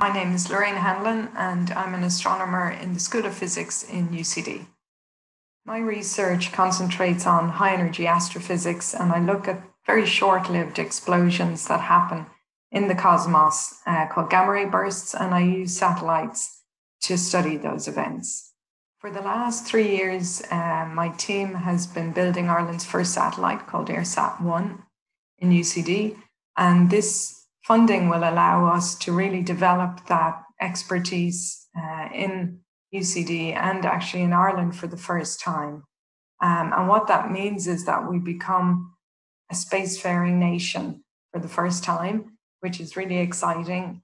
My name is Lorraine Hanlon, and I'm an astronomer in the School of Physics in UCD. My research concentrates on high energy astrophysics, and I look at very short lived explosions that happen in the cosmos uh, called gamma ray bursts, and I use satellites to study those events. For the last three years, uh, my team has been building Ireland's first satellite called EIRSAT-1 in UCD, and this funding will allow us to really develop that expertise uh, in UCD and actually in Ireland for the first time. Um, and what that means is that we become a spacefaring nation for the first time, which is really exciting.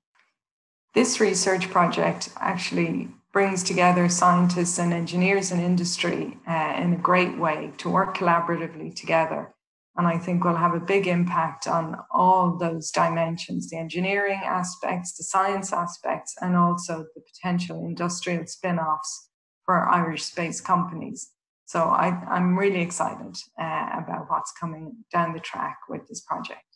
This research project actually brings together scientists and engineers and industry uh, in a great way to work collaboratively together and I think will have a big impact on all those dimensions the engineering aspects, the science aspects, and also the potential industrial spin offs for Irish space companies. So I, am really excited uh, about what's coming down the track with this project.